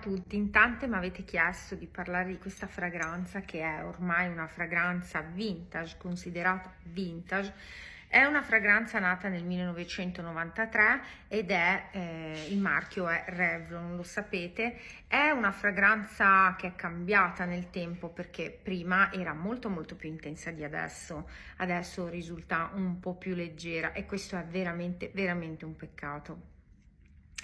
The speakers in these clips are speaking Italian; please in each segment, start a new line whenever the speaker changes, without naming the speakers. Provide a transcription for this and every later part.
tutti, in tante mi avete chiesto di parlare di questa fragranza che è ormai una fragranza vintage, considerata vintage. È una fragranza nata nel 1993 ed è, eh, il marchio è Revlon, lo sapete, è una fragranza che è cambiata nel tempo perché prima era molto molto più intensa di adesso, adesso risulta un po' più leggera e questo è veramente veramente un peccato.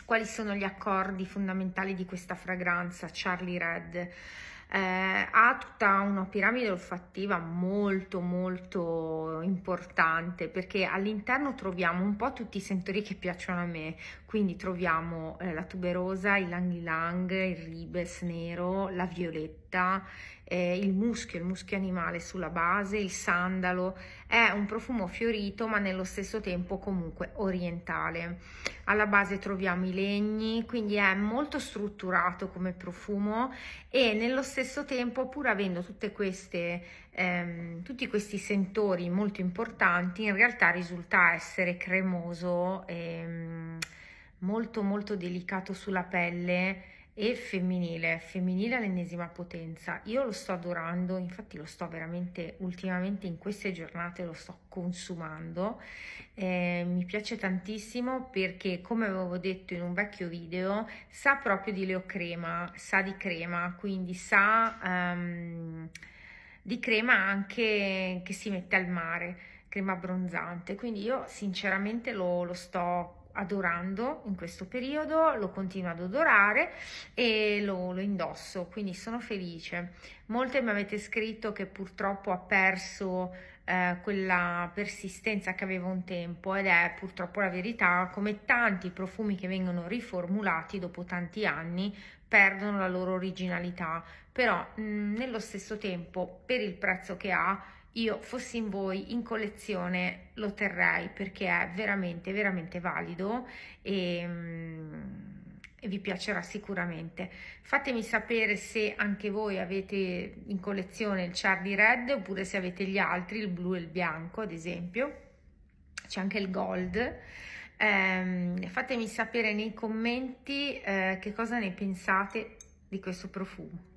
Quali sono gli accordi fondamentali di questa fragranza Charlie Red? Eh, ha tutta una piramide olfattiva molto molto importante perché all'interno troviamo un po' tutti i sentori che piacciono a me quindi troviamo eh, la tuberosa, il lang ylang, il ribes nero, la violetta eh, il muschio, il muschio animale sulla base, il sandalo, è un profumo fiorito ma nello stesso tempo comunque orientale. Alla base troviamo i legni, quindi è molto strutturato come profumo e nello stesso tempo pur avendo tutte queste, ehm, tutti questi sentori molto importanti in realtà risulta essere cremoso, ehm, molto molto delicato sulla pelle e femminile, femminile all'ennesima potenza. Io lo sto adorando, infatti lo sto veramente ultimamente in queste giornate lo sto consumando. Eh, mi piace tantissimo perché come avevo detto in un vecchio video sa proprio di leocrema, sa di crema, quindi sa um, di crema anche che si mette al mare, crema abbronzante. Quindi io sinceramente lo, lo sto adorando in questo periodo, lo continuo ad adorare e lo, lo, indosso, quindi sono felice. Molte mi avete scritto che purtroppo ha perso eh, quella persistenza che aveva un tempo ed è purtroppo la verità, come tanti profumi che vengono riformulati dopo tanti anni perdono la loro originalità, però mh, nello stesso tempo per il prezzo che ha io fossi in voi in collezione lo terrei perché è veramente veramente valido e, mm, e, vi piacerà sicuramente. Fatemi sapere se anche voi avete in collezione il Charlie Red oppure se avete gli altri il blu e il bianco ad esempio. C'è anche il gold. Eh, fatemi sapere nei commenti eh, che cosa ne pensate di questo profumo